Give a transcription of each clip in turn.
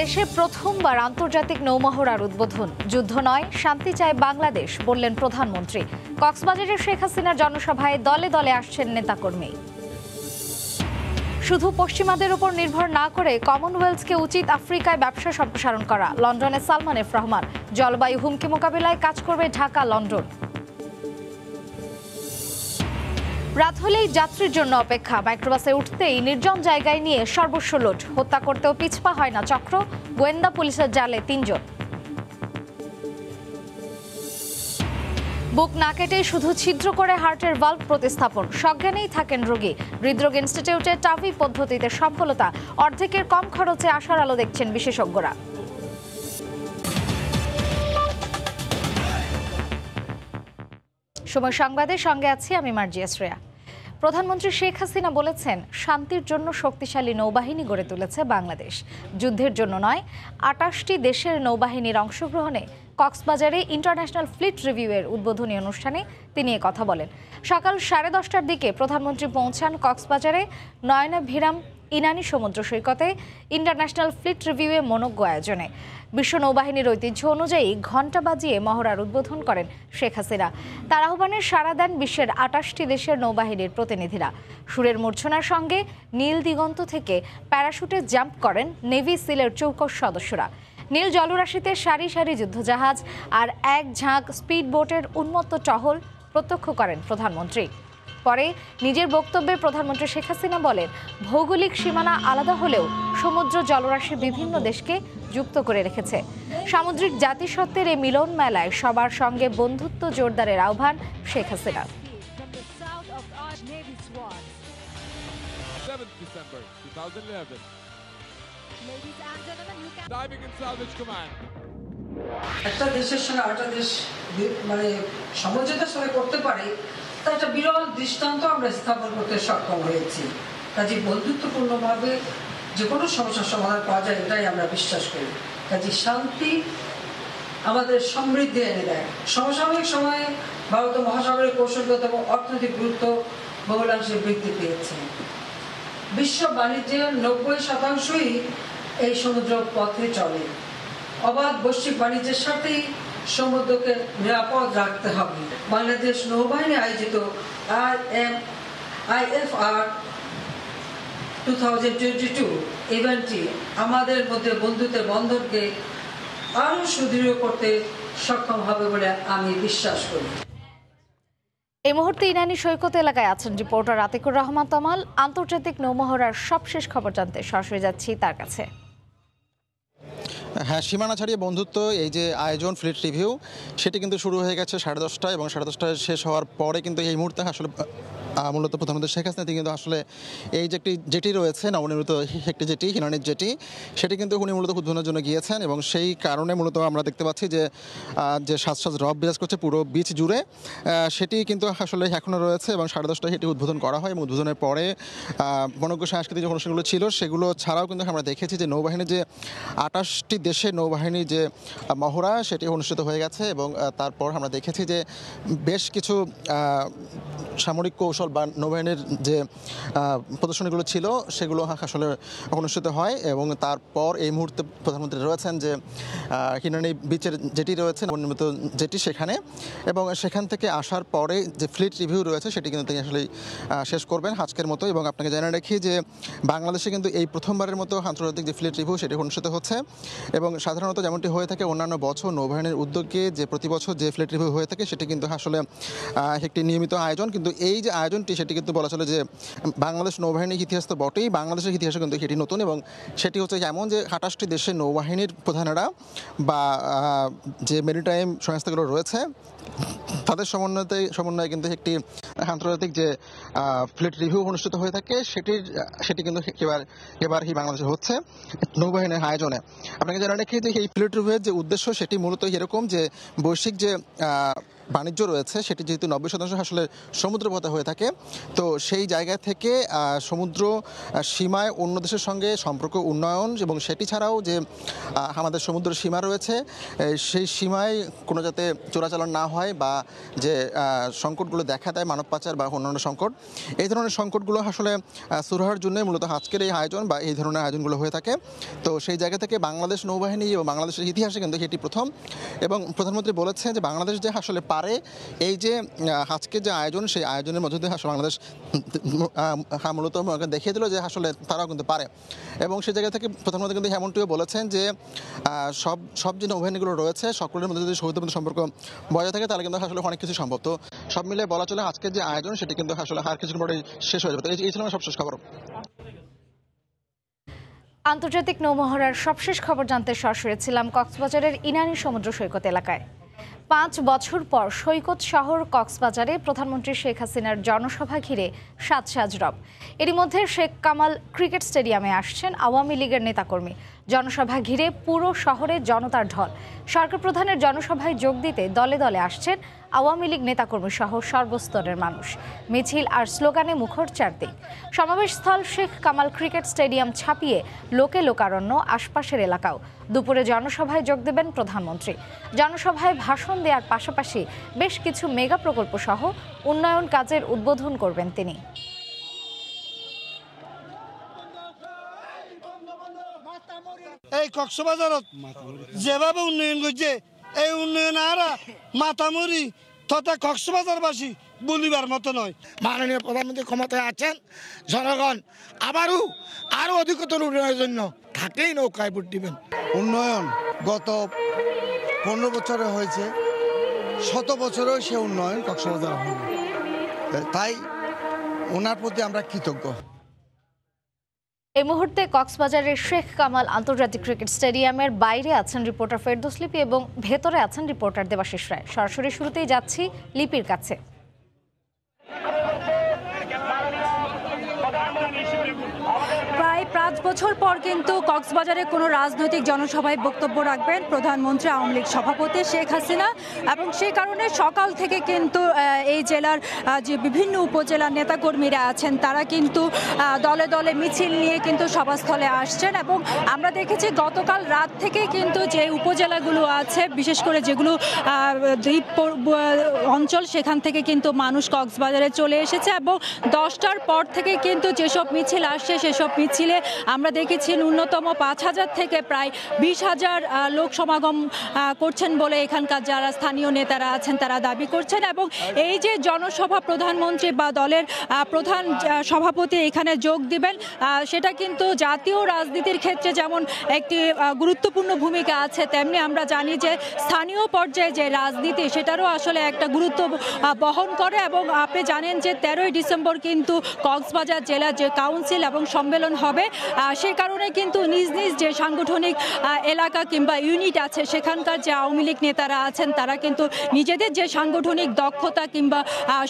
দেশে প্রথমবার আন্তর্জাতিক নৌমহড়ার উদ্বোধন। যুদ্ধ নয়, শান্তি চায় বাংলাদেশ, বললেন প্রধানমন্ত্রী। কক্সবাজারের শেখ হাসিনার জনসভায় দলে দলে আসছেন নেতাকর্মী। শুধু পশ্চিমাদের উপর নির্ভর না করে কমনওয়েলথকে উচিত আফ্রিকায় ব্যবসা সম্প্রসারণ করা। লন্ডনে সালমান এফ রহমান, জলবায়ু হুমকি মোকাবিলায় কাজ করবে ঢাকা, লন্ডন। রাত হলেই যাত্রীর জন্য অপেক্ষা। মাইক্রোবাসে উঠতেই নির্জন জায়গায় নিয়ে সর্বস্ব লোড হত্যা করতেও পিছপা হয় না চক্র। গোয়েন্দা পুলিশের জালে তিনজন। বুক না কেটে শুধু ছিদ্র করে হার্টের ভাল্ব প্রতিস্থাপন। সজ্ঞানেই থাকেন রোগী। হৃদরোগ ইনস্টিটিউটের টাভি পদ্ধতিতে সফলতা। অর্ধেকের কম খরচে আসার আলো দেখছেন বিশেষজ্ঞরা। সময় সংবাদের সঙ্গে আছি আমি মার্জিয়া শ্রেয়া। প্রধানমন্ত্রী শেখ হাসিনা বলেছেন, শান্তির জন্য শক্তিশালী নৌবাহিনী গড়ে তুলেছে বাংলাদেশ। যুদ্ধের জন্য নয়, আটাশটি দেশের নৌবাহিনীর অংশগ্রহণে কক্সবাজারে ইন্টারন্যাশনাল ফ্লিট রিভিউয়ের উদ্বোধনী অনুষ্ঠানে তিনি কথা বলেন। সকাল সাড়ে দশটার দিকে প্রধানমন্ত্রী পৌঁছান কক্সবাজারে নয়না ভিরাম ইনানি সমুদ্র সৈকতে ইন্টারন্যাশনাল ফ্লিট রিভিউয়ে মনজ্ঞ আয়োজনে। বিশ্ব নৌবাহিনীর ঐতিহ্য অনুযায়ী ঘণ্টা বাজিয়ে মহড়ার উদ্বোধন করেন শেখ হাসিনা। তার আহ্বানে সাড়া দেন বিশ্বের আটাশটি দেশের নৌবাহিনীর প্রতিনিধিরা। সুরের মূর্ছনার সঙ্গে নীল দিগন্ত থেকে প্যারাশুটে জাম্প করেন নেভি সিলের চৌকস সদস্যরা। নীল জলরাশিতে সারি সারি যুদ্ধজাহাজ আর এক ঝাঁক স্পিড বোটের উন্মত্ত টহল প্রত্যক্ষ করেন প্রধানমন্ত্রী। পরে নিজের বক্তব্যে প্রধানমন্ত্রী শেখ হাসিনা বলেন ভৌগোলিক সীমানা আলাদা হলেও সমুদ্র জলরাশি বিভিন্ন দেশকে যুক্ত করে রেখেছে সামুদ্রিক জাতিসত্ত্বের এই মিলন মেলায় সবার সঙ্গে বন্ধুত্ব জোরদারের আহ্বান Sheikh Hasina from the south of our Navy Squad. 7th December 2011. Ladies and gentlemen, you can. Diving and Salvage Command. একটা দেশের সঙ্গে আরেকটা দেশ মানে সমঝোতার সঙ্গে করতে পারে তার একটা বিরল দৃষ্টান্ত আমরা স্থাপন করতে সক্ষম হয়েছি। কাজে বন্ধুত্বপূর্ণভাবে যে কোনো সমস্যার সমাধান পাওয়া যায়, এটাই আমরা বিশ্বাস করি। কাজে শান্তি আমাদের সমৃদ্ধি এনে দেয়। সমসাময়িক সময়ে ভারত মহাসাগরের কৌশলগত এবং অর্থনৈতিক গুরুত্ব বহুলাংশে বৃদ্ধি পেয়েছে। বিশ্ব বাণিজ্যের নব্বই শতাংশই এই সমুদ্র পথে চলে। অবাধ বৈশ্বিক বাণিজ্যের সাথেই সমুদ্রকে নিরাপদ রাখতে হবে। বাংলাদেশ নৌবাহিনী আয়োজিত আর M IFR two thousand twenty two ইভেন্টটি আমাদের মধ্যে বন্ধুত্বের বন্ধনকে আরও সুদৃঢ় করতে সক্ষম হবে বলে আমি বিশ্বাস করি। এই মুহূর্তে ইনানি সৈকত এলাকায় আছেন রিপোর্টার আতিকুর রহমান তামাল। আন্তর্জাতিক নৌমহড়ার সবশেষ খবর জানতে সরাসরি যাচ্ছি তার কাছে। হ্যাঁ সীমানা ছাড়িয়ে বন্ধুত্ব, এই যে আয়োজন, ফ্লিট রিভিউ, সেটি কিন্তু শুরু হয়ে গেছে সাড়ে দশটায় এবং সাড়ে দশটায় শেষ হওয়ার পরে কিন্তু এই মুহূর্তে আসলে মূলত প্রধানমন্ত্রী শেখ হাসিনা কিন্তু আসলে এই যে একটি জেটি রয়েছে, নবনির্মিত একটি জেটি হিরানির জেটি, সেটি কিন্তু উনি মূলত উদ্বোধনের জন্য গিয়েছেন এবং সেই কারণে মূলত আমরা দেখতে পাচ্ছি যে যে সাজ সাজ রব বিরাজ করছে পুরো বিচ জুড়ে। সেটি কিন্তু আসলে এখনও রয়েছে এবং সাড়ে দশটায় সেটি উদ্বোধন করা হয় এবং উদ্বোধনের পরে বনজ্ঞ সাংস্কৃতিক যে অনুষ্ঠানগুলো ছিল, সেগুলো ছাড়াও কিন্তু আমরা দেখেছি যে নৌবাহিনীর যে আটাশটি দেশের নৌবাহিনীর যে মহড়া, সেটি অনুষ্ঠিত হয়ে গেছে এবং তারপর আমরা দেখেছি যে বেশ কিছু সামরিক কৌশল বা নৌবাহিনীর যে প্রদর্শনীগুলো ছিল, সেগুলো আসলে অনুষ্ঠিত হয় এবং তারপর এই মুহূর্তে প্রধানমন্ত্রী রয়েছেন যে হিনানি বিচের যেটি রয়েছে, নবনির্মিত যেটি সেখানে এবং সেখান থেকে আসার পরে যে ফ্লিট রিভিউ রয়েছে, সেটি কিন্তু তিনি আসলে শেষ করবেন আজকের মতো এবং আপনাকে জানিয়ে রাখি যে, বাংলাদেশে কিন্তু এই প্রথমবারের মতো আন্তর্জাতিক যে ফ্লিট রিভিউ সেটি অনুষ্ঠিত হচ্ছে এবং সাধারণত যেমনটি হয়ে থাকে অন্যান্য বছর, নৌবাহিনীর উদ্যোগে যে প্রতি বছর যে ফ্লিট রিভিউ হয়ে থাকে, সেটি কিন্তু আসলে একটি নিয়মিত আয়োজন। কিন্তু এই যে আয়োজনটি, সেটি কিন্তু বলা চলে যে বাংলাদেশ নৌবাহিনীর ইতিহাস তো বটেই। বাংলাদেশের ইতিহাসে কিন্তু সেটি নতুন এবং সেটি হচ্ছে এমন যে আঠাশটি দেশের নৌবাহিনীর প্রধানেরা বা যে মেরিটাইম সংস্থাগুলো রয়েছে, তাদের সমন্বয়তে, সমন্বয়ে কিন্তু একটি আন্তর্জাতিক যে ফ্লিট রিভিউ অনুষ্ঠিত হয়ে থাকে, সেটির, সেটি কিন্তু এবার এবার এই বাংলাদেশে হচ্ছে নৌবাহিনীর আয়োজনে। আপনাকে জানা রেখে যে, এই ফ্লিট রিভিউয়ের যে উদ্দেশ্য, সেটি মূলত এরকম যে, বৈশ্বিক যে বাণিজ্য রয়েছে, সেটি যেহেতু নব্বই শতাংশ আসলে সমুদ্রপথে হয়ে থাকে। তো সেই জায়গা থেকে সমুদ্র সীমায় অন্য দেশের সঙ্গে সম্পর্ক উন্নয়ন এবং সেটি ছাড়াও যে আমাদের সমুদ্র সীমা রয়েছে সেই সীমায় কোনো যাতে চোরাচালান না হয় বা যে সংকটগুলো দেখা দেয় মানব পাচার বা অন্যান্য সংকট, এই ধরনের সংকটগুলো আসলে সুরাহার জন্যই মূলত আজকের এই আয়োজন বা এই ধরনের আয়োজনগুলো হয়ে থাকে। তো সেই জায়গা থেকে বাংলাদেশ নৌবাহিনী এবং বাংলাদেশের ইতিহাসে কিন্তু এটি প্রথম এবং প্রধানমন্ত্রী বলেছেন যে, বাংলাদেশ যে আসলে পারে। এই যে আজকে যে আয়োজন সেই আয়োজনের মধ্যে দিয়ে বাংলাদেশ হ্যাঁ, মূলত দেখিয়ে দিল যে আসলে তারাও কিন্তু পারে। এবং সেই জায়গা থেকে প্রধানমন্ত্রী কিন্তু এমনটিও বলেছেন যে সব সব যে নৌবাহিনীগুলো রয়েছে সকলের মধ্যে যদি সৌহার্দ্যপূর্ণ সম্পর্ক বজায় থাকে তাহলে কিন্তু আসলে অনেক কিছু সম্ভব। তো সব মিলে বলা চলে আজকের যে আয়োজন সেটি কিন্তু আসলে আর কিছুদিন পরে শেষ হয়ে যাবে। এই ছিল আমার সবশেষ খবর। আন্তর্জাতিক নৌমহড়ার সবশেষ খবর জানতে সরাসরি ছিলাম কক্সবাজারের ইনানি সমুদ্র সৈকত এলাকায়। পাঁচ বছর পর সৈকত শহর কক্সবাজারে প্রধানমন্ত্রী শেখ হাসিনার জনসভা ঘিরে সাত সাজ রব এরই মধ্যে শেখ কামাল ক্রিকেট স্টেডিয়ামে আসছেন আওয়ামী লীগের নেতাকর্মী। জনসভা ঘিরে পুরো শহরে জনতার ঢল। সরকার প্রধানের জনসভায় যোগ দিতে দলে দলে আসছেন আওয়ামী লীগ নেতাকর্মী সহ সর্বস্তরের মানুষ। মিছিল আর স্লোগানে মুখর চারদিক সমাবেশস্থল শেখ কামাল ক্রিকেট স্টেডিয়াম ছাপিয়ে লোকে লোকারণ্য আশপাশের এলাকাও। দুপুরে জনসভায় যোগ দেবেন প্রধানমন্ত্রী। জনসভায় ভাষণ দেওয়ার পাশাপাশি বেশ কিছু মেগা প্রকল্প সহ উন্নয়ন কাজের উদ্বোধন করবেন তিনি। এই কক্সবাজারত যেভাবে উন্নয়ন করছে এই উন্নয়ন আর মাতামুরি তথা কক্সবাজারবাসী বলিবার মতো নয়। মাননীয় প্রধানমন্ত্রী ক্ষমতায় আছেন জনগণ আবারও আরও অধিকতর উন্নয়নের জন্য থাকলেই নৌকায় ভোট দিবেন। উন্নয়ন গত পনেরো বছরে হয়েছে শত বছরেও সে উন্নয়ন কক্সবাজার হবে তাই ওনার প্রতি আমরা কৃতজ্ঞ। এই মুহূর্তে কক্সবাজারের শেখ কামাল আন্তর্জাতিক ক্রিকেট স্টেডিয়ামের বাইরে আছেন রিপোর্টার ফেরদোস লিপি এবং ভেতরে আছেন রিপোর্টার দেবাশিস রায়। সরাসরি শুরুতেই যাচ্ছি লিপির কাছে প্রায় পাঁচ বছর পর কিন্তু কক্সবাজারে কোনো রাজনৈতিক জনসভায় বক্তব্য রাখবেন প্রধানমন্ত্রী আওয়ামী লীগ সভাপতি শেখ হাসিনা। এবং সেই কারণে সকাল থেকে কিন্তু এই জেলার যে বিভিন্ন উপজেলার নেতাকর্মীরা আছেন, তারা কিন্তু দলে দলে মিছিল নিয়ে কিন্তু সভাস্থলে আসছেন। এবং আমরা দেখেছি গতকাল রাত থেকেই কিন্তু যে উপজেলাগুলো আছে, বিশেষ করে যেগুলো দ্বীপ অঞ্চল, সেখান থেকে কিন্তু মানুষ কক্সবাজারে চলে এসেছে। এবং দশটার পর থেকে কিন্তু যেসব মিছিল আসছে, সেসব মিছিলে আমরা দেখেছি ন্যূনতম পাঁচ হাজার থেকে প্রায় বিশ হাজার লোক সমাগম করছেন বলে এখানকার যারা স্থানীয় নেতারা আছেন তারা দাবি করছেন এবং এই যে জনসভা প্রধানমন্ত্রী বা দলের প্রধান সভাপতি এখানে যোগ দিবেন সেটা কিন্তু জাতীয় রাজনীতির ক্ষেত্রে যেমন একটি গুরুত্বপূর্ণ ভূমিকা আছে, তেমনি আমরা জানি যে স্থানীয় পর্যায়ে যে রাজনীতি সেটারও আসলে একটা গুরুত্ব বহন করে এবং আপনি জানেন যে তেরোই ডিসেম্বর কিন্তু কক্সবাজার জেলা যে কাউন্সিল এবং সম্মেলন হবে সেই কারণে কিন্তু নিজ নিজ যে সাংগঠনিক এলাকা কিংবা ইউনিট আছে সেখানকার যে আওয়ামী লীগ নেতারা আছেন তারা কিন্তু নিজেদের যে সাংগঠনিক দক্ষতা কিংবা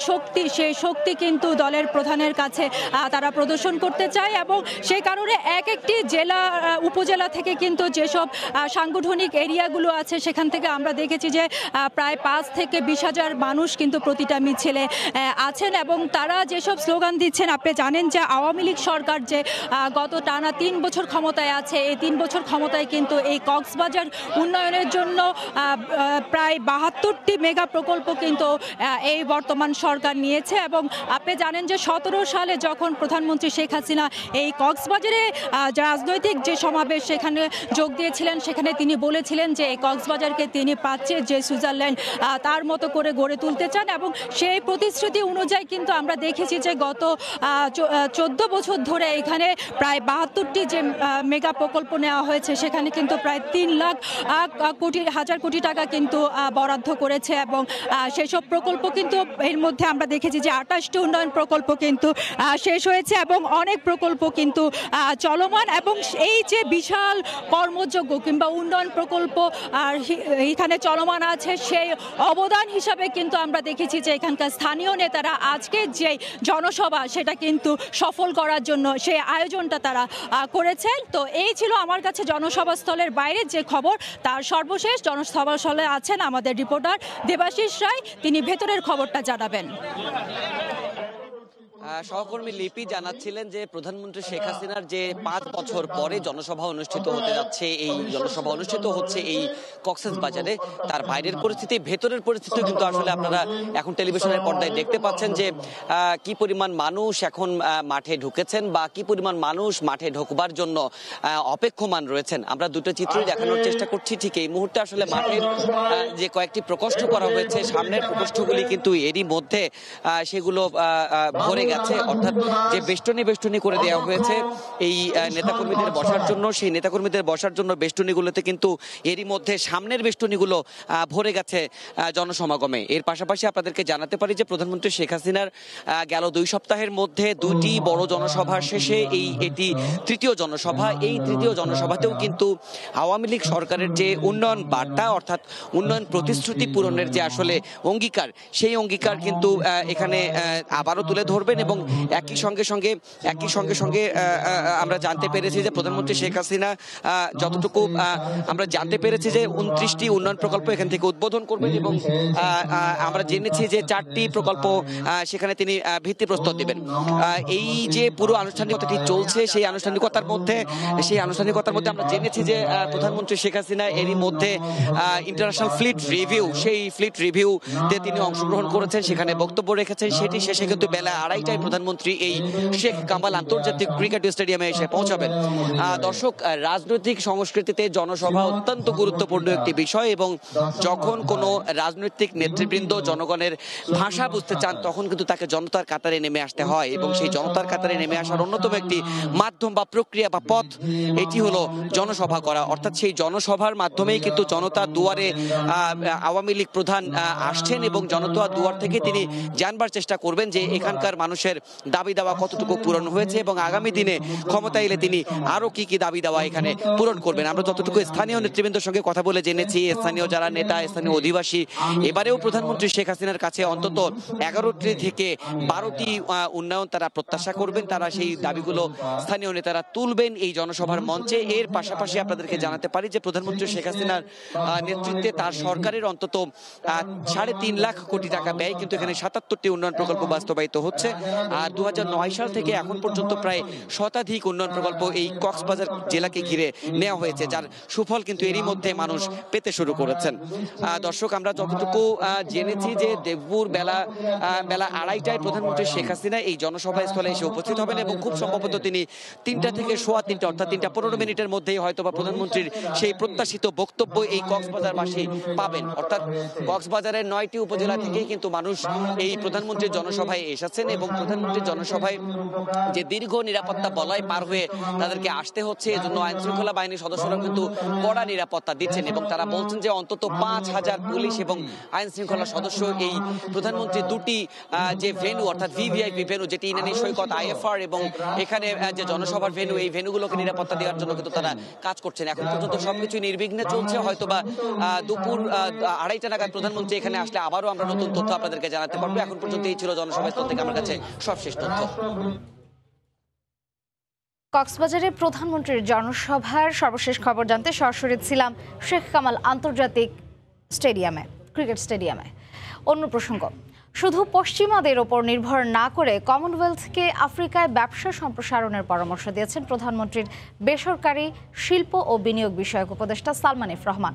শক্তি সেই শক্তি কিন্তু দলের প্রধানের কাছে তারা প্রদর্শন করতে চায় এবং সেই কারণে এক একটি জেলা উপজেলা থেকে কিন্তু যেসব সাংগঠনিক এরিয়াগুলো আছে সেখান থেকে আমরা দেখেছি যে প্রায় পাঁচ থেকে বিশ হাজার মানুষ কিন্তু প্রতিটা মিছিলে আছেন এবং তারা যেসব স্লোগান দিচ্ছেন আপনি জানেন যে আওয়ামী লীগ সরকার যে আহ, গত টানা তিন বছর ক্ষমতায় আছে। এই তিন বছর ক্ষমতায় কিন্তু এই কক্সবাজার উন্নয়নের জন্য প্রায় বাহাত্তরটি মেগা প্রকল্প কিন্তু এই বর্তমান সরকার নিয়েছে এবং আপনি জানেন যে সতেরো সালে যখন প্রধানমন্ত্রী শেখ হাসিনা এই কক্সবাজারে রাজনৈতিক যে সমাবেশ সেখানে যোগ দিয়েছিলেন, সেখানে তিনি বলেছিলেন যে এই কক্সবাজারকে তিনি প্রাচ্যের যে সুইজারল্যান্ড তার মতো করে গড়ে তুলতে চান এবং সেই প্রতিশ্রুতি অনুযায়ী কিন্তু আমরা দেখেছি যে গত চোদ্দ বছর ধরে এখানে প্রায় বাহাত্তরটি যে মেগা প্রকল্প নেওয়া হয়েছে, সেখানে কিন্তু প্রায় তিন লাখ কোটি, হাজার কোটি টাকা কিন্তু বরাদ্দ করেছে এবং সেসব প্রকল্প কিন্তু এর মধ্যে আমরা দেখেছি যে আঠাশটি উন্নয়ন প্রকল্প কিন্তু শেষ হয়েছে এবং অনেক প্রকল্প কিন্তু চলমান এবং এই যে বিশাল কর্মযোগ্য কিংবা উন্নয়ন প্রকল্প, আর এখানে চলমান আছে, সেই অবদান হিসাবে কিন্তু আমরা দেখেছি যে এখানকার স্থানীয় নেতারা আজকে যে জনসভা, সেটা কিন্তু সফল করার জন্য সেই আয়োজনটা তারা করেছেন। তো এই ছিল আমার কাছে জনসভাস্থলের বাইরে যে খবর। তার সর্বশেষ জনসভাস্থলে আছেন আমাদের রিপোর্টার দেবাশিস রায়। তিনি ভেতরের খবরটা জানাবেন। সহকর্মী লিপি জানাচ্ছিলেন যে প্রধানমন্ত্রী শেখ হাসিনার যে পাঁচ বছর পরে জনসভা অনুষ্ঠিত হতে যাচ্ছে, এই জনসভা অনুষ্ঠিত হচ্ছে এই কক্সেস বাজারে। তার বাইরের পরিস্থিতি, ভেতরের পরিস্থিতি কিন্তু আসলে আপনারা এখন টেলিভিশনের পর্দায় দেখতে পাচ্ছেন যে কি পরিমাণ মানুষ এখন মাঠে ঢুকেছেন বা কি পরিমাণ মানুষ মাঠে ঢোকবার জন্য অপেক্ষমান রয়েছেন। আমরা দুটো চিত্রই দেখানোর চেষ্টা করছি। ঠিক এই মুহূর্তে আসলে মাঠের যে কয়েকটি প্রকোষ্ঠ করা হয়েছে, সামনের প্রকোষ্ঠগুলি কিন্তু এরই মধ্যে সেগুলো ভরে গেছে অর্থাৎ যে বেষ্টনী বেষ্টনী করে দেওয়া হয়েছে এই নেতাকর্মীদের বসার জন্য সেই নেতাকর্মীদের বসার জন্য বেষ্টনীগুলোতে কিন্তু এরই মধ্যে সামনের বেষ্টনীগুলো ভরে গেছে জনসমাগমে। এর পাশাপাশি আপনাদেরকে জানাতে পারি যে প্রধানমন্ত্রী শেখ হাসিনার গেল দুই সপ্তাহের মধ্যে দুটি বড় জনসভা শেষে এই এটি তৃতীয় জনসভা। এই তৃতীয় জনসভাতেও কিন্তু আওয়ামী লীগ সরকারের যে উন্নয়ন বার্তা অর্থাৎ উন্নয়ন প্রতিশ্রুতি পূরণের যে আসলে অঙ্গীকার সেই অঙ্গীকার কিন্তু এখানে আহ, আবারও তুলে ধরবেন এবং একই সঙ্গে সঙ্গে, একই সঙ্গে সঙ্গে আমরা জানতে পেরেছি যে প্রধানমন্ত্রী শেখ হাসিনা যতটুকু আমরা জানতে পেরেছি যে উনত্রিশটি উন্নয়ন প্রকল্প এখান থেকে উদ্বোধন করবেন এবং আমরা জেনেছি যে চারটি প্রকল্প সেখানে তিনি ভিত্তিপ্রস্তর দেবেন। এই যে পুরো আনুষ্ঠানিকতাটি চলছে, সেই আনুষ্ঠানিকতার মধ্যে, সেই আনুষ্ঠানিকতার মধ্যে আমরা জেনেছি যে প্রধানমন্ত্রী শেখ হাসিনা এরই মধ্যে ইন্টারন্যাশনাল ফ্লিট রিভিউ সেই ফ্লিট রিভিউতে তিনি অংশগ্রহণ করেছেন, সেখানে বক্তব্য রেখেছেন। সেটি শেষে কিন্তু বেলা আড়াইটায় প্রধানমন্ত্রী এই শেখ কামাল আন্তর্জাতিক ক্রিকেট স্টেডিয়ামে এসে পৌঁছাবেন। দর্শক রাজনৈতিক সংস্কৃতিতে জনসভা অত্যন্ত গুরুত্বপূর্ণ একটি বিষয় এবং যখন কোনো রাজনৈতিক নেতৃবৃন্দ জনগণের ভাষা বুঝতে চান, তখন কিন্তু তাকে জনতার কাতারে নেমে আসতে হয় এবং সেই জনতার কাতারে নেমে আসার অন্যতম একটি মাধ্যম বা প্রক্রিয়া বা পথ, এটি হলো জনসভা করা। অর্থাৎ সেই জনসভার মাধ্যমেই কিন্তু জনতা দুয়ারে আওয়ামী লীগ প্রধান আসছেন এবং জনতা দুয়ার থেকে তিনি জানবার চেষ্টা করবেন যে এখানকার মানুষের দাবি দাওয়া কতটুকু পূরণ হয়েছে এবং আগামী দিনে ক্ষমতা এলে তিনি আরও কি কি দাবি দাওয়া এখানে পূরণ করবেন? আমরা যতটুকু স্থানীয় নেতৃবৃন্দের সঙ্গে কথা বলে জেনেছি, স্থানীয় যারা নেতা, স্থানীয় অধিবাসী, এবারেও প্রধানমন্ত্রী শেখ হাসিনার কাছে অন্তত এগারোটি থেকে বারোটি উন্নয়ন তারা প্রত্যাশা করবেন, তারা সেই দাবিগুলো স্থানীয় নেতারা তুলবেন এই জনসভার মঞ্চে। এর পাশাপাশি আপনাদেরকে জানাতে পারি যে প্রধানমন্ত্রী শেখ হাসিনার নেতৃত্বে তার সরকারের অন্তত সাড়ে তিন লাখ কোটি টাকা ব্যয়, কিন্তু এখানে সাতাত্তরটি উন্নয়ন প্রকল্প বাস্তবায়িত হচ্ছে। আর দু হাজার নয় সাল থেকে এখন পর্যন্ত প্রায় শতাধিক উন্নয়ন প্রকল্প এই কক্সবাজার জেলাকে ঘিরে নেওয়া হয়েছে, যার সুফল কিন্তু এরই মধ্যে মানুষ পেতে শুরু করেছেন। দর্শক, আমরা যতটুকু জেনেছি যে দেবপুর বেলা বেলা আড়াইটায় প্রধানমন্ত্রী শেখ হাসিনা এই জনসভা স্থলে এসে উপস্থিত হবেন এবং খুব সম্ভবত তিনি তিনটা থেকে সোয়া তিনটা, অর্থাৎ তিনটা পনেরো মিনিটের মধ্যেই হয়তো বা প্রধানমন্ত্রীর সেই প্রত্যাশিত বক্তব্য এই কক্সবাজারবাসী পাবেন। অর্থাৎ কক্সবাজারের নয়টি উপজেলা থেকেই কিন্তু মানুষ এই প্রধানমন্ত্রীর জনসভায় এসেছেন এবং প্রধানমন্ত্রীর জনসভায় যে দীর্ঘ নিরাপত্তা বলয় পার হয়ে তাদেরকে আসতে হচ্ছে, এজন্য আইন শৃঙ্খলা বাহিনীর সদস্যরা কিন্তু কড়া নিরাপত্তা দিচ্ছেন এবং তারা বলছেন যে অন্তত পাঁচ হাজার পুলিশ এবং আইন শৃঙ্খলা সদস্য এই প্রধানমন্ত্রী দুটি যে ভেনু, অর্থাৎ ভিভিআইপি ভেনু, যেটি ইনানি সৈকত আইএফআর এবং এখানে যে জনসভার ভেনু, এই ভেনুগুলোকে নিরাপত্তা দেওয়ার জন্য কিন্তু তারা কাজ করছেন। এখন পর্যন্ত সবকিছু নির্বিঘ্নে চলছে হয়তো বা দুপুর আড়াইটা নাগাদ প্রধানমন্ত্রী এখানে আসলে আবারও আমরা নতুন তথ্য আপনাদেরকে জানাতে পারব। এখন পর্যন্ত এই ছিল জনসভা স্থল থেকে। আমার কাছে সবশেষ তথ্য। কক্সবাজারে প্রধানমন্ত্রীর জনসভার সর্বশেষ খবর জানতে সরাসরি ছিলাম শেখ কামাল আন্তর্জাতিক স্টেডিয়ামে, ক্রিকেট স্টেডিয়ামে। অন্য প্রসঙ্গ শুধু পশ্চিমাদের ওপর নির্ভর না করে কমনওয়েলথকে আফ্রিকায় ব্যবসা সম্প্রসারণের পরামর্শ দিয়েছেন প্রধানমন্ত্রীর বেসরকারি শিল্প ও বিনিয়োগ বিষয়ক উপদেষ্টা সালমান এফ রহমান।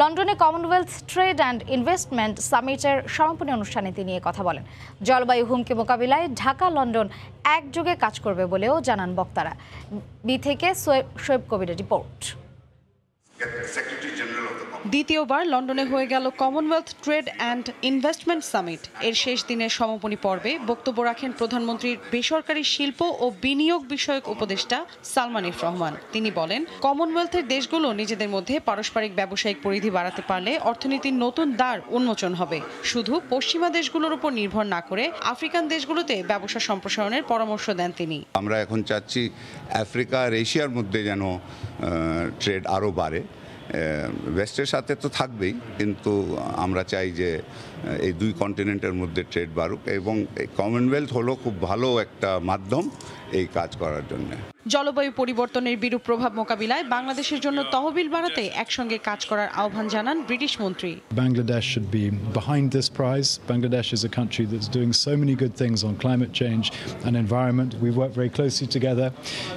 লন্ডনে কমনওয়েলথ ট্রেড অ্যান্ড ইনভেস্টমেন্ট সামিটের সমাপনী অনুষ্ঠানে তিনি কথা বলেন। জলবায়ু হুমকি মোকাবিলায় ঢাকা, লন্ডন একযোগে কাজ করবে বলেও জানান বক্তারা। বি থেকে সোয়েব শোয়েব কবিরের রিপোর্ট। দ্বিতীয়বার লন্ডনে হয়ে গেল Commonwealth trade and investment summit এর শেষ দিনের সমাপনী পর্বে বক্তব্য রাখেন প্রধানমন্ত্রীর বেসরকারি শিল্প ও বিনিয়োগ বিষয়ক উপদেষ্টা সালমান এফ রহমান। তিনি বলেন কমনওয়েলথের দেশগুলো নিজেদের মধ্যে পারস্পরিক ব্যবসায়িক পরিধি বাড়াতে পারলে অর্থনীতির নতুন দ্বার উন্মোচন হবে। শুধু পশ্চিমা দেশগুলোর উপর নির্ভর না করে আফ্রিকান দেশগুলোতে ব্যবসা সম্প্রসারণের পরামর্শ দেন তিনি। আমরা এখন চাচ্ছি আফ্রিকা আর এশিয়ার মধ্যে যেন ট্রেড আরও বাড়ে। ওয়েস্টের সাথে তো থাকবেই, কিন্তু আমরা চাই যে এই দুই কন্টিনেন্টের মধ্যে ট্রেড বাড়ুক এবং কমনওয়েলথ হলো খুব ভালো একটা মাধ্যম। এই কাজ করার জন্য জলবায়ু পরিবর্তনের বিরূপ প্রভাব মোকাবিলায় বাংলাদেশের জন্য তহবিল বাড়াতে একসঙ্গে কাজ করার আহ্বান জানান ব্রিটিশ মন্ত্রী Bangladesh should be behind this prize. Bangladesh is a country that's doing so many good things on climate change and environment. We work very closely together,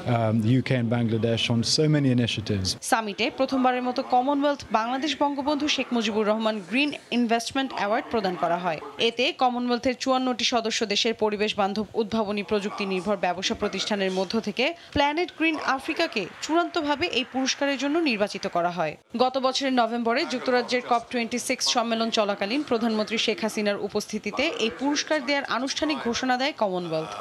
um, the UK and Bangladesh, on so many initiatives. সামিটে প্রথমবারের মতো Commonwealth Bangladesh Bangabandhu Sheikh Mujibur Rahman green investment award প্রদান করা হয় এতে কমনওয়েলথের চুয়ান্নটি সদস্য দেশের পরিবেশ বান্ধব উদ্ভাবনী প্রযুক্তি নির্ভর ব্যবসা প্রতিষ্ঠানের মধ্য থেকে প্ল্যানেট গ্রিন আফ্রিকাকে চূড়ান্তভাবে এই পুরস্কারের জন্য নির্বাচিত করা হয়। গত বছরের নভেম্বরে যুক্তরাজ্যের কপ টোয়েন্টি সিক্স সম্মেলন চলাকালীন প্রধানমন্ত্রী শেখ হাসিনার উপস্থিতিতে এই পুরস্কার দেওয়ার আনুষ্ঠানিক ঘোষণা দেয় কমনওয়েলথ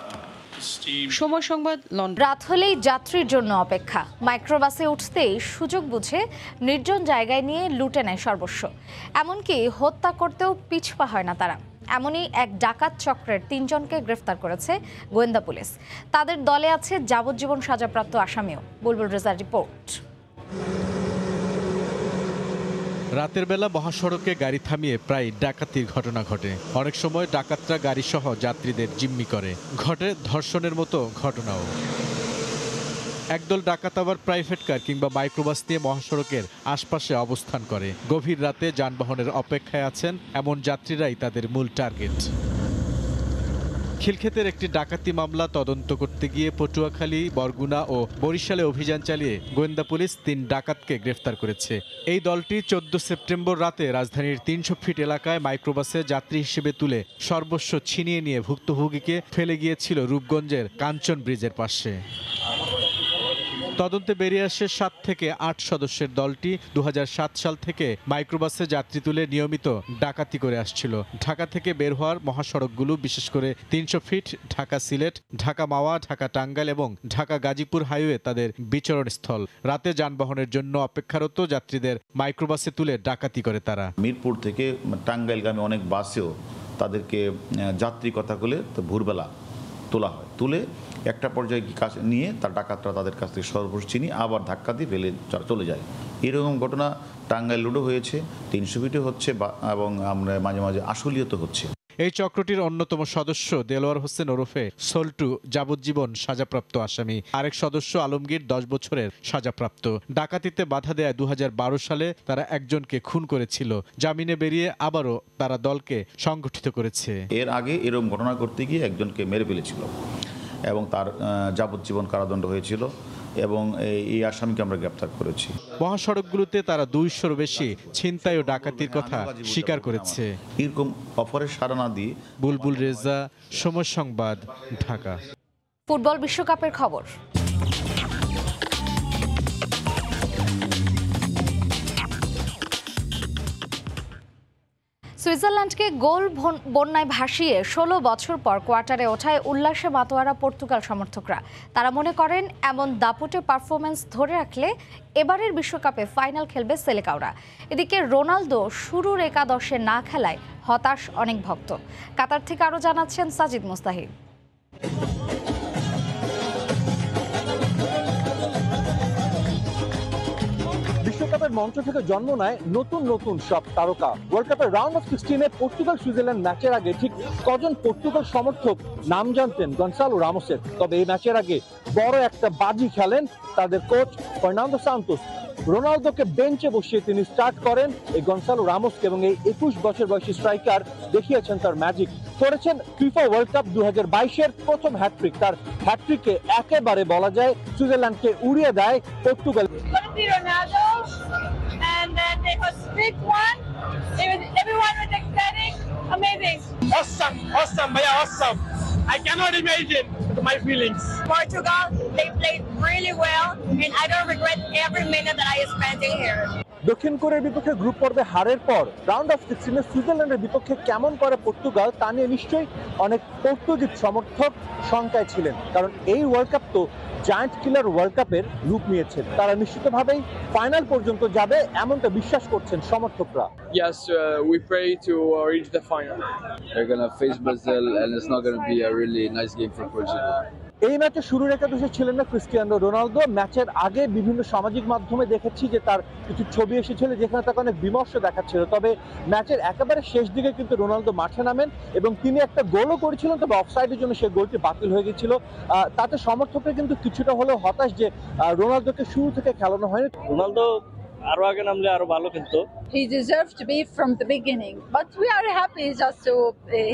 সময় সংবাদ লন্ডন রাত হলেই যাত্রীর জন্য অপেক্ষা। মাইক্রোবাসে উঠতেই সুযোগ বুঝে নির্জন জায়গায় নিয়ে লুটে নেয় সর্বস্ব। এমনকি হত্যা করতেও পিছপা হয় না তারা। এমনই এক ডাকাত চক্রের তিনজনকে গ্রেফতার করেছে গোয়েন্দা পুলিশ। তাদের দলে আছে যাবজ্জীবন সাজাপ্রাপ্ত আসামিও। বুলবুল রেজার রিপোর্ট। রাতের বেলা মহাসড়কে গাড়ি থামিয়ে প্রায় ডাকাতির ঘটনা ঘটে। অনেক সময় ডাকাতরা গাড়ি সহ যাত্রীদের জিম্মি করে। ঘটে ধর্ষণের মতো ঘটনাও। একদল ডাকাত আবার প্রাইভেট কার কিংবা মাইক্রোবাস নিয়ে মহাসড়কের আশপাশে অবস্থান করে। গভীর রাতে যানবাহনের অপেক্ষায় আছেন এমন যাত্রীরাই তাদের মূল টার্গেট খিলক্ষেতের একটি ডাকাতি মামলা তদন্ত করতে গিয়ে পটুয়াখালী, বরগুনা ও বরিশালে অভিযান চালিয়ে গোয়েন্দা পুলিশ তিন ডাকাতকে গ্রেফতার করেছে। এই দলটি চোদ্দ সেপ্টেম্বর রাতে রাজধানীর তিনশো ফিট এলাকায় মাইক্রোবাসে যাত্রী হিসেবে তুলে সর্বস্ব ছিনিয়ে নিয়ে ভুক্তভোগীকে ফেলে গিয়েছিল রূপগঞ্জের কাঞ্চন ব্রিজের পাশে। তদন্তে বেরিয়ে আসে সাত থেকে আট সদস্যের দলটি। দু হাজার সাত সাল থেকে মাইক্রোবাসে যাত্রী তুলে নিয়মিত ডাকাতি করে আসছিল। ঢাকা থেকে বের হওয়ার মহাসড়কগুলো, বিশেষ করে তিনশো ফিট, ঢাকা সিলেট, ঢাকা মাওয়া, ঢাকা টাঙ্গাইল এবং ঢাকা গাজীপুর হাইওয়ে তাদের বিচরণ স্থল। রাতে যানবাহনের জন্য অপেক্ষারত যাত্রীদের মাইক্রোবাসে তুলে ডাকাতি করে তারা। মিরপুর থেকে টাঙ্গাইলগামী অনেক বাসেও তাদেরকে যাত্রী কথা বলে তো ভোরবেলা তোলা হয়। তুলে একটা পর্যায়ে কাজ নিয়ে তার ডাকাতরা তাদের কাছ থেকে সর্বস্ব চিনি আবার ধাক্কা দিয়ে ফেলে চলে যায়। এরকম ঘটনা টাঙ্গাইল লুডো হয়েছে তিনশো ফিটে হচ্ছে এবং আমরা মাঝে মাঝে আশুলিয়ত হচ্ছে। এই চক্রটির অন্যতম সদস্য দেলোয়ার হোসেন ওরফে সল্টু যাবজ্জীবন সাজাপ্রাপ্ত আসামি। আরেক সদস্য আলমগীর দশ বছরের সাজাপ্রাপ্ত। ডাকাতিতে বাধা দেয় দু হাজার বারো সালে তারা একজনকে খুন করেছিল। জামিনে বেরিয়ে আবারও তারা দলকে সংগঠিত করেছে। এর আগে এরকম ঘটনা করতে গিয়ে একজনকে মেরে ফেলেছিল। এবং তার যাবজ্জীবন কারাদণ্ড হয়েছিল এবং এই- এই আসামিকে আমরা গ্রেপ্তার করেছি। মহাসড়কগুলোতে তারা দুইশোর বেশি ছিনতাই ও ডাকাতির কথা স্বীকার করেছে। এরকম অফারের সাড়া না দিয়ে বুলবুল রেজা সময় সংবাদ ঢাকা। ফুটবল বিশ্বকাপের খবর। সুইজারল্যান্ডকে গোল বন্যায় ভাসিয়ে ষোলো বছর পর কোয়ার্টারে ওঠায় উল্লাসে মাতোয়ারা পর্তুগাল সমর্থকরা। তারা মনে করেন, এমন দাপটে পারফরমেন্স ধরে রাখলে এবারের বিশ্বকাপে ফাইনাল খেলবে সেলেকাওরা। এদিকে রোনালদো শুরুর একাদশে না খেলায় হতাশ অনেক ভক্ত। কাতার থেকে আরও জানাচ্ছেন সাজিদ মুস্তাহিদ। বিশ্বকাপের মঞ্চ থেকে জন্ম নেয় নতুন নতুন সব তারকা। ওয়ার্ল্ড কাপের রাউন্ড অফ সিক্সটিনে পর্তুগাল সুইজারল্যান্ড ম্যাচের আগে ঠিক কজন পর্তুগাল সমর্থক নাম জানতেন? গনসালো রামোসের তবে এই ম্যাচের আগে বড় একটা বাজি খেলেন তাদের কোচ ফার্নান্দো সান্তোস রোনালদোকে বেঞ্চে বসিয়ে তিনি স্টার্ট করেন এই গনসালো রামোসকে এবং এই একুশ বছর বয়সী স্ট্রাইকার দেখিয়েছেন তার ম্যাজিক করেছেন ফিফা ওয়ার্ল্ড কাপ দু হাজার বাইশের প্রথম হ্যাট্রিক তার হ্যাট্রিকে একেবারে বলা যায় সুইজারল্যান্ডকে উড়িয়ে দেয় Portugal gonna big one. Was everyone was ecstatic, amazing. Awesome, awesome, yeah, awesome. I cannot imagine my feelings. Portugal, they played really well, and I don't regret every minute that I spent in here. দক্ষিণ কোরিয়ার বিপক্ষে group পর্বে হারের পর round of সিক্সটিনে সুইজারল্যান্ডের বিপক্ষে কেমন করে পর্তুগাল তা নিয়ে নিশ্চয়ই অনেক পর্তুগিজ সমর্থক শঙ্কায় ছিলেন কারণ এই ওয়ার্ল্ড কাপ তো জায়ান্ট কিলার ওয়ার্ল্ড কাপের রূপ নিয়েছে তারা নিশ্চিতভাবেই ফাইনাল পর্যন্ত যাবে এমনটা বিশ্বাস করছেন সমর্থকরা Yes, uh, we pray to uh, reach the final. They're gonna face Brazil, and it's not gonna be a really nice game for Portugal. এই ম্যাচে শুরুর একাদশে ছিলেন না ক্রিস্টিয়ানো রোনালদো। ম্যাচের আগে বিভিন্ন সামাজিক মাধ্যমে দেখেছি যে তার কিছু ছবি এসেছিল যেখানে তাকে অনেক বিমর্ষ দেখাচ্ছিল। তবে ম্যাচের একেবারে শেষ দিকে কিন্তু রোনালদো মাঠে নামেন এবং তিনি একটা গোলও করেছিলেন, তবে অফসাইডের জন্য সেই গোলটি বাতিল হয়ে গেছিল। তাতে সমর্থকরা কিন্তু কিছুটা হলেও হতাশ যে রোনালদোকে শুরু থেকে খেলানো হয়নি। Ronaldo আরো আগে নামলে আরো ভালো খেলতো He deserved to be from the beginning, but we are happy just to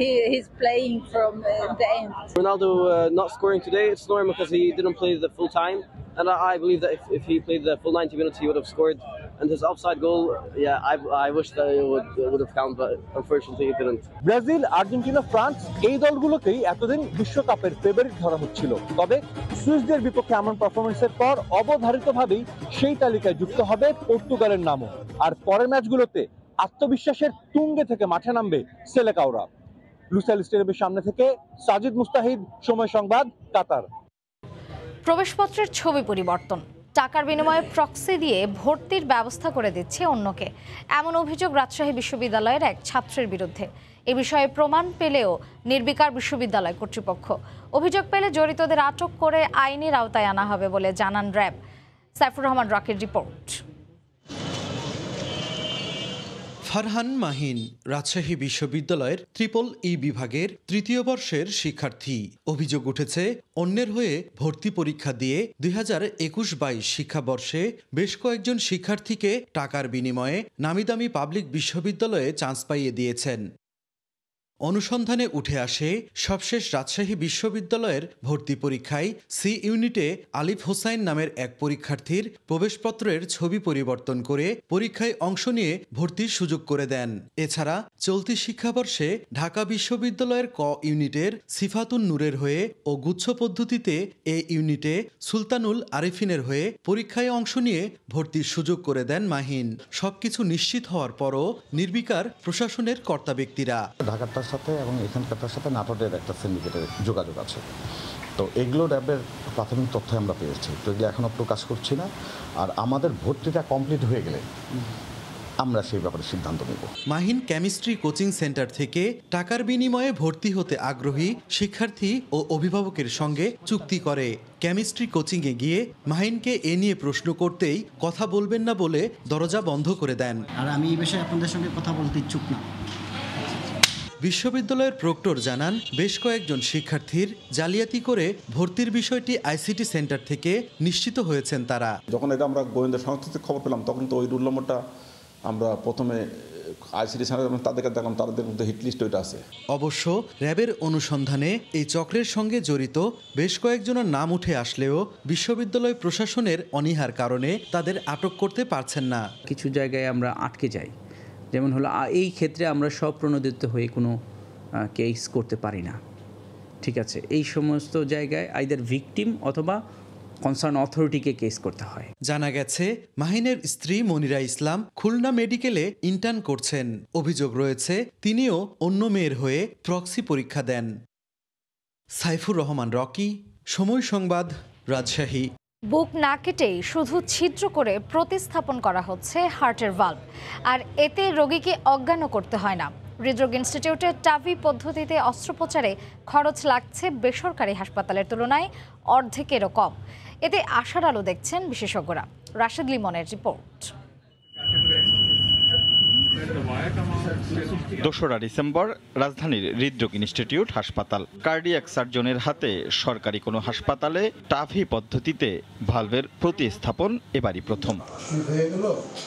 he, he's playing from uh, the end. Ronaldo uh, not scoring today, it's normal because he didn't play the full time. And I, I believe that if, if he played the full 90 minutes, he would have scored. And his offside goal, yeah, I, I wish that it would, it would have counted, but unfortunately it didn't. Brazil Argentina France এই দলগুলোকেই এতদিন বিশ্বকাপের favourite ধরা হচ্ছিল। তবে সুইসদের বিপক্ষে এমন পারফরমেন্সের পর অবধারিতভাবেই সেই তালিকায় যুক্ত হবে পর্তুগালের নামও। আর পরের ম্যাচগুলোতে আত্মবিশ্বাসের তুঙ্গে থেকে মাঠে নামবে সেলেকাওরা লুসাইল স্টেডিয়ামের সামনে থেকে সাজিদ মুস্তাহিদ সময় সংবাদ কাতার। প্রবেশপত্রের ছবি পরিবর্তন। টাকার বিনিময়ে প্রক্সি দিয়ে ভর্তির ব্যবস্থা করে দিচ্ছে অন্যকে। এমন অভিযোগ রাজশাহী বিশ্ববিদ্যালয়ের এক ছাত্রের বিরুদ্ধে। এ বিষয়ে প্রমাণ পেলেও নির্বিকার বিশ্ববিদ্যালয় কর্তৃপক্ষ। অভিযোগ পেলে জড়িতদের আটক করে আইনের আওতায় আনা হবে বলে জানান র্যাব। সাইফুর রহমান রকির রিপোর্ট। ফারহান মাহিন রাজশাহী বিশ্ববিদ্যালয়ের ত্রিপল ই বিভাগের তৃতীয় বর্ষের শিক্ষার্থী। অভিযোগ উঠেছে, অন্যের হয়ে ভর্তি পরীক্ষা দিয়ে দুই হাজার একুশ বাইশ শিক্ষাবর্ষে বেশ কয়েকজন শিক্ষার্থীকে টাকার বিনিময়ে নামিদামি পাবলিক বিশ্ববিদ্যালয়ে চান্স পাইয়ে দিয়েছেন। অনুসন্ধানে উঠে আসে সবশেষ রাজশাহী বিশ্ববিদ্যালয়ের ভর্তি পরীক্ষায় সি ইউনিটে আলিফ হোসাইন নামের এক পরীক্ষার্থীর প্রবেশপত্রের ছবি পরিবর্তন করে পরীক্ষায় অংশ নিয়ে ভর্তির সুযোগ করে দেন। এছাড়া চলতি শিক্ষাবর্ষে ঢাকা বিশ্ববিদ্যালয়ের ক ইউনিটের সিফাতুন নূরের হয়ে ও গুচ্ছ পদ্ধতিতে এ ইউনিটে সুলতানুল আরিফিনের হয়ে পরীক্ষায় অংশ নিয়ে ভর্তির সুযোগ করে দেন মাহিন। সবকিছু নিশ্চিত হওয়ার পরও নির্বিকার প্রশাসনের কর্তা ব্যক্তিরা। ঢাকারটার সাথে এবং এখানকারটার সাথে নাটোরের একটা সিন্ডিকেটের যোগাযোগ আছে। তো এগুলো র্যাবের প্রাথমিক তথ্য আমরা পেয়েছি তো এগুলো এখনও প্রকাশ করছি না। আর আমাদের ভর্তিটা কমপ্লিট হয়ে গেলে আমরা সেই ব্যাপারে সিদ্ধান্ত নেব। মাহিন কেমিস্ট্রি কোচিং সেন্টার থেকে টাকার বিনিময়ে ভর্তি হতে আগ্রহী শিক্ষার্থী ও অভিভাবকের সঙ্গে চুক্তি করে। কেমিস্ট্রি কোচিংয়ে গিয়ে মাহিনকে এ নিয়ে প্রশ্ন করতেই কথা বলবেন না বলে দরজা বন্ধ করে দেন। আর আমি এই বিষয়ে আপনাদের সঙ্গে কথা বলতে ইচ্ছুক না। বিশ্ববিদ্যালয়ের প্রক্টর জানান বেশ কয়েকজন শিক্ষার্থীর জালিয়াতি করে ভর্তির বিষয়টি আইসিটি সেন্টার থেকে নিশ্চিত হয়েছেন তারা। যখন এটা আমরা গোয়েন্দা সংস্থা থেকে খবর পেলাম তখন তো ওই রুল নম্বরটা আমরা প্রথমে আইসিডি সেন্টার তাদেরকে দেখলাম তাদের মধ্যে হিট লিস্ট ওইটা আছে। অবশ্য র্যাবের অনুসন্ধানে এই চক্রের সঙ্গে জড়িত বেশ কয়েকজনের নাম উঠে আসলেও বিশ্ববিদ্যালয় প্রশাসনের অনীহার কারণে তাদের আটক করতে পারছেন না। কিছু জায়গায় আমরা আটকে যাই। যেমন হলো এই ক্ষেত্রে আমরা স্বপ্রণোদিত হয়ে কোনো কেস করতে পারি না। ঠিক আছে? এই সমস্ত জায়গায় আইদার ভিকটিম অথবা কনসার্ন অথরিটিকে কেস করতে হয়। জানা গেছে, মাহিনের স্ত্রী মনিরা ইসলাম খুলনা মেডিকেলে ইন্টার্ন করছেন। অভিযোগ রয়েছে, তিনিও অন্য মেয়ের হয়ে প্রক্সি পরীক্ষা দেন। সাইফুর রহমান, রকি। সময় সংবাদ, রাজশাহী। বুক না কেটেই শুধু ছিদ্র করে প্রতিস্থাপন করা হচ্ছে হার্টের ভাল্ব আর এতে রোগীকে অজ্ঞানও করতে হয় না। হৃদরোগ ইনস্টিটিউটের টাভি পদ্ধতিতে অস্ত্রোপচারে খরচ লাগছে বেসরকারি হাসপাতালের তুলনায় অর্ধেকেরও কম। এতে আশার আলো দেখছেন বিশেষজ্ঞরা। রাশেদ লিমনের রিপোর্ট। দোসরা ডিসেম্বর, রাজধানীর হৃদরোগ ইনস্টিটিউট হাসপাতাল। কার্ডিয়াক সার্জনের হাতে সরকারি কোনো হাসপাতালে টাভি পদ্ধতিতে ভালভের প্রতিস্থাপন এবারই প্রথম।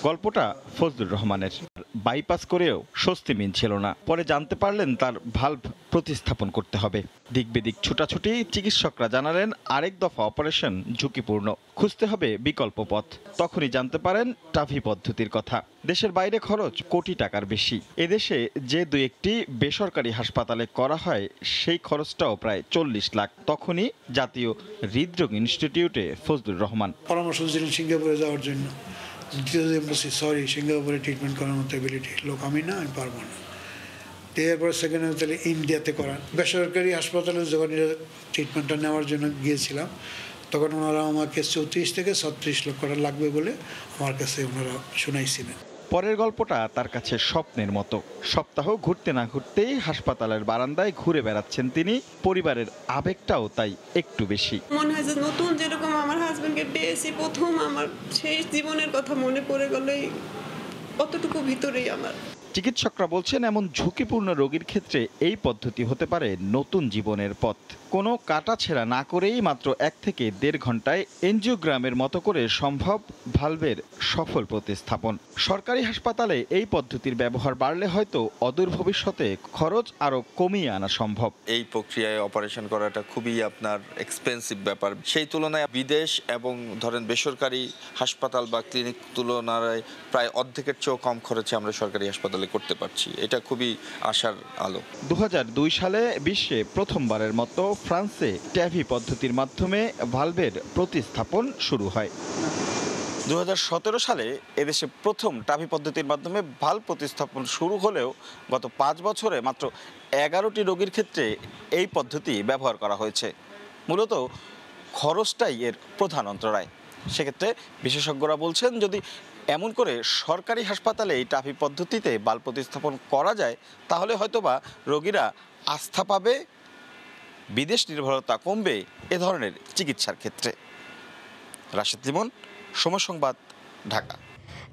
গল্পটা ফজলুর রহমানের। বাইপাস করেও স্বস্তি মিলছিল না। পরে জানতে পারলেন তার ভালভ প্রতিস্থাপন করতে হবে। দিক বেদিক ছুটাছুটি, চিকিৎসকরা জানালেন, আরেক দফা অপারেশন ঝুঁকিপূর্ণ। খুঁজতে হবে বিকল্প পথ। তখনই জানতে পারেন টাভি পদ্ধতির কথা। দেশের বাইরে খরচ কোটি টাকার বেশি। এদেশে যে দু একটি বেসরকারি হাসপাতালে করা হয়, সেই খরচটাও প্রায় চল্লিশ লাখ। তখনই জাতীয় হৃদরোগ ইনস্টিটিউটে ফজলুর রহমান। পরামর্শ দিয়েছিলেন সিঙ্গাপুরে যাওয়ার জন্য। দ্বিতীয় সরি, সিঙ্গাপুরে ট্রিটমেন্ট করার মতো লোক, আমি না, আমি পারব না। এরপর সেকেন্ড তাহলে ইন্ডিয়াতে করান। বেসরকারি হাসপাতালে যখন ট্রিটমেন্টটা নেওয়ার জন্য গিয়েছিলাম। তখন ওনারা আমাকে চৌত্রিশ থেকে ছত্রিশ লক্ষ টাকা লাগবে বলে আমার কাছে ওনারা শুনাইছিলেন। পরের গল্পটা তার কাছে স্বপ্নের মতো। সপ্তাহ ঘুরতে না ঘুরতেই হাসপাতালের বারান্দায় ঘুরে বেড়াচ্ছেন তিনি। পরিবারের আবেগটাও তাই একটু বেশি। মনে হয় যে নতুন যেরকম আমার হাজবেন্ডকে পেয়েছি প্রথম আমার শেষ জীবনের কথা মনে পড়ে গেলেই অতটুকু ভিতরেই আমার। চিকিৎসকরা বলছেন এমন ঝুঁকিপূর্ণ রোগীর ক্ষেত্রে এই পদ্ধতি হতে পারে নতুন জীবনের পথ। কোনো কাটাছেঁড়া না করেই মাত্র এক থেকে দেড় ঘন্টায় এনজিওগ্রামের মতো করে সম্ভব ভালভের সফল প্রতিস্থাপন। সরকারি হাসপাতালে এই পদ্ধতির ব্যবহার বাড়লে হয়তো অদূর ভবিষ্যতে খরচ আরও কমিয়ে আনা সম্ভব। এই প্রক্রিয়ায় অপারেশন করাটা খুবই আপনার এক্সপেন্সিভ ব্যাপার। সেই তুলনায় বিদেশ এবং ধরেন বেসরকারি হাসপাতাল বা ক্লিনিক তুলনায় প্রায় অর্ধেকের চেয়েও কম খরচে আমরা সরকারি হাসপাতালে করতে পারছি। এটা খুবই আশার আলো। দু হাজার দুই সালে বিশ্বে প্রথমবারের মতো ফ্রান্সে ট্যাভি পদ্ধতির মাধ্যমে ভালভের প্রতিস্থাপন শুরু হয়। দু হাজার সতেরো সালে এদেশে প্রথম টাভি পদ্ধতির মাধ্যমে ভালো প্রতিস্থাপন শুরু হলেও গত পাঁচ বছরে মাত্র এগারোটি রোগীর ক্ষেত্রে এই পদ্ধতি ব্যবহার করা হয়েছে। মূলত খরচটাই এর প্রধান অন্তরায়। সেক্ষেত্রে বিশেষজ্ঞরা বলছেন যদি এমন করে সরকারি হাসপাতালে এই টাফি পদ্ধতিতে বাল প্রতিস্থাপন করা যায়, তাহলে হয়তোবা রোগীরা আস্থা পাবে, বিদেশ নির্ভরতা কমবে এ ধরনের চিকিৎসার ক্ষেত্রে। রাশেদ লিমন, সময় সংবাদ, ঢাকা।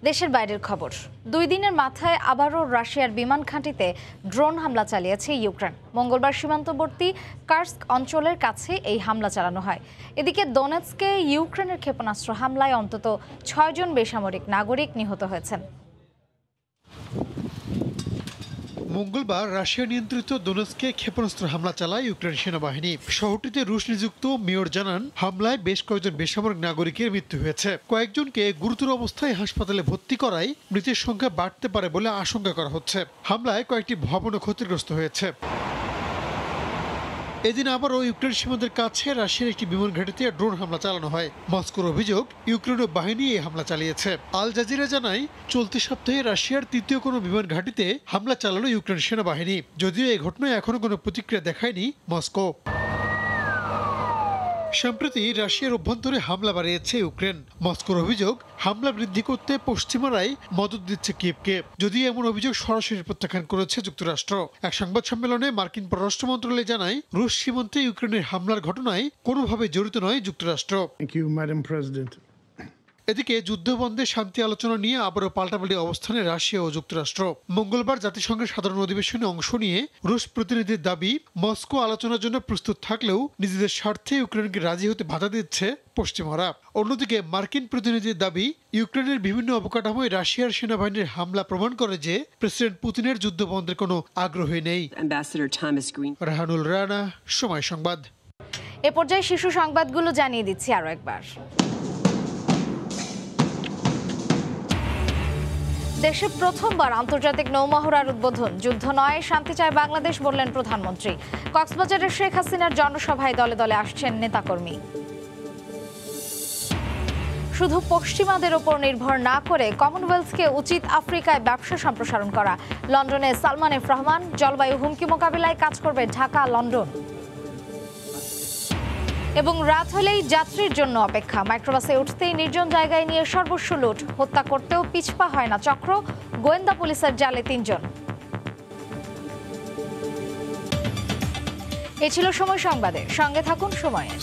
দেশের বাইরের খবর। দুই দিনের মাথায় আবারও রাশিয়ার বিমান ঘাঁটিতে ড্রোন হামলা চালিয়েছে ইউক্রেন। মঙ্গলবার সীমান্তবর্তী কার্স্ক অঞ্চলের কাছে এই হামলা চালানো হয়। এদিকে দোনেৎসকে ইউক্রেনের ক্ষেপণাস্ত্র হামলায় অন্তত ছয়জন বেসামরিক নাগরিক নিহত হয়েছেন। মঙ্গলবার রাশিয়া নিয়ন্ত্রিত দোনস্কে ক্ষেপণাস্ত্র হামলা চালায় ইউক্রেন সেনাবাহিনী। শহরটিতে রুশ নিযুক্ত মেয়র জানান, হামলায় বেশ কয়েকজন বেসামরিক নাগরিকের মৃত্যু হয়েছে। কয়েকজনকে গুরুতর অবস্থায় হাসপাতালে ভর্তি করায় মৃতের সংখ্যা বাড়তে পারে বলে আশঙ্কা করা হচ্ছে। হামলায় কয়েকটি ভবনও ক্ষতিগ্রস্ত হয়েছে। এদিন আবারও ইউক্রেন সীমান্তের কাছে রাশিয়ার একটি বিমান ঘাঁটিতে ড্রোন হামলা চালানো হয়। মস্কোর অভিযোগ ইউক্রেনীয় বাহিনী এই হামলা চালিয়েছে। আল জাজিরা জানায়, চলতি সপ্তাহে রাশিয়ার তৃতীয় কোনো বিমান ঘাঁটিতে হামলা চালালো ইউক্রেন সেনাবাহিনী। যদিও এই ঘটনায় এখনও কোনো প্রতিক্রিয়া দেখায়নি মস্কো। সম্প্রতি রাশিয়ার অভ্যন্তরে হামলা বাড়িয়েছে ইউক্রেন। মস্কোর অভিযোগ, হামলা বৃদ্ধি করতে পশ্চিমারাই মদত দিচ্ছে কিয়েভকে। যদি এমন অভিযোগ সরাসরি প্রত্যাখ্যান করেছে যুক্তরাষ্ট্র। এক সংবাদ সম্মেলনে মার্কিন পররাষ্ট্র মন্ত্রণালয় জানায়, রুশ সীমান্তে ইউক্রেনের হামলার ঘটনায় কোনোভাবে জড়িত নয় যুক্তরাষ্ট্র। এদিকে যুদ্ধবন্ধে শান্তি আলোচনা নিয়ে আবারও পাল্টাপাল্টি অবস্থানে রাশিয়া ও যুক্তরাষ্ট্র। মঙ্গলবার জাতিসংঘের সাধারণ অধিবেশনে অংশ নিয়ে রুশ প্রতিনিধির দাবি মস্কো আলোচনার জন্য প্রস্তুত থাকলেও নিজেদের স্বার্থে ইউক্রেনকে রাজি হতে বাধা দিচ্ছে পশ্চিমারা। অন্যদিকে মার্কিন প্রতিনিধির দাবি ইউক্রেনের বিভিন্ন অবকাঠামোয় রাশিয়ার সেনাবাহিনীর হামলা প্রমাণ করে যে প্রেসিডেন্ট পুতিনের যুদ্ধবন্ধের কোনো আগ্রহই নেই। রাহানুল রানা সময় সংবাদ। এ পর্যায়ে শিশু সংবাদগুলো জানিয়ে দিচ্ছি আরও একবার। দেশে প্রথমবার আন্তর্জাতিক নৌমহড়ার উদ্বোধন। যুদ্ধ নয়, শান্তি চায় বাংলাদেশ বললেন প্রধানমন্ত্রী। কক্সবাজারের শেখ হাসিনার জনসভায় দলে দলে আসছেন নেতাকর্মী। শুধু পশ্চিমাদের ওপর নির্ভর না করে কমনওয়েলথকে উচিত আফ্রিকায় ব্যবসা সম্প্রসারণ করা। লন্ডনে সালমান এফ রহমান, জলবায়ু হুমকি মোকাবিলায় কাজ করবে ঢাকা, লন্ডন। এবং রাত হলেই যাত্রীর জন্য অপেক্ষা। মাইক্রোবাসে উঠতেই নির্জন জায়গায় নিয়ে সর্বস্ব লুট, হত্যা করতেও পিছপা হয় না চক্র, গোয়েন্দা পুলিশের জালে তিনজন। এ ছিল সময় সংবাদে। সঙ্গে থাকুন সময়ের